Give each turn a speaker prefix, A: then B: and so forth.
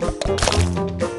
A: Música